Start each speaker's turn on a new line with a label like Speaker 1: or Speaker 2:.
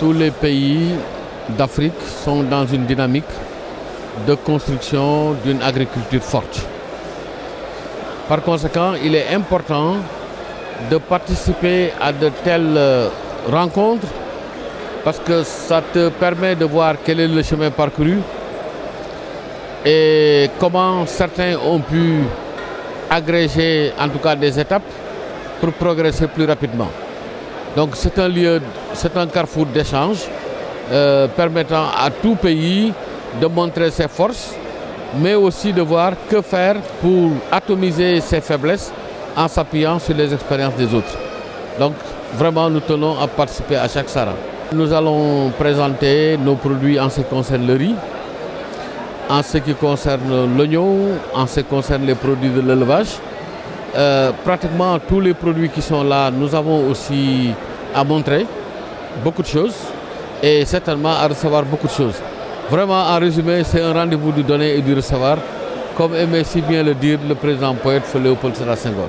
Speaker 1: tous les pays d'Afrique sont dans une dynamique de construction d'une agriculture forte. Par conséquent, il est important de participer à de telles euh, rencontres parce que ça te permet de voir quel est le chemin parcouru et comment certains ont pu agréger en tout cas des étapes pour progresser plus rapidement. Donc c'est un lieu, c'est un carrefour d'échange euh, permettant à tout pays de montrer ses forces, mais aussi de voir que faire pour atomiser ses faiblesses en s'appuyant sur les expériences des autres. Donc vraiment nous tenons à participer à chaque Sara. Nous allons présenter nos produits en ce qui concerne le riz, en ce qui concerne l'oignon, en ce qui concerne les produits de l'élevage. Euh, pratiquement tous les produits qui sont là, nous avons aussi à montrer beaucoup de choses et certainement à recevoir beaucoup de choses. Vraiment, en résumé, c'est un rendez-vous du donner et du recevoir, comme aimait si bien le dire le président poète Léopold Sédar Senghor.